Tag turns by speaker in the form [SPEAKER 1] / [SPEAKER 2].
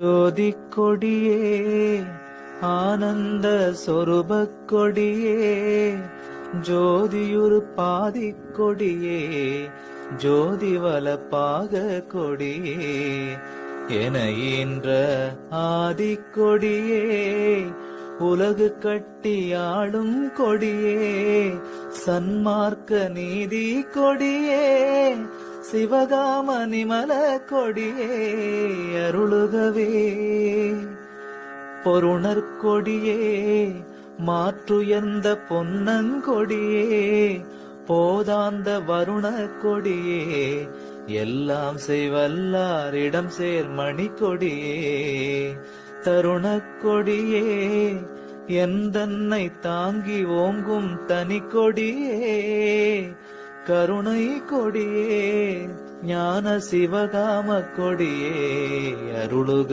[SPEAKER 1] ஜோதி கொடியே ஆனந்த சொருபக் கொடியே ஜோதியுரு பாதி கொடியே ஜோதி வலப்பாக கொடியே என ஈன்ற ஆதி கொடியே உலகு கட்டியாளும் கொடியே சன்மார்க்க நீதி கொடியே சிவகாம நிமல கொடியே அருளுகவே. பொருணர் கொடியே மாற்றுயர்ந்த பொன்னங்கொடியே போதாந்த வருண கொடியே எல்லாம் செய்வல்லாரிடம் சேர் மணி கொடியே. தருணக் கொடியே எந்தன்னை தாங்கி ஓங்கும் தனி கொடியே. கருணை கொடியே ஞான சிவகாம கொடியே அருளுக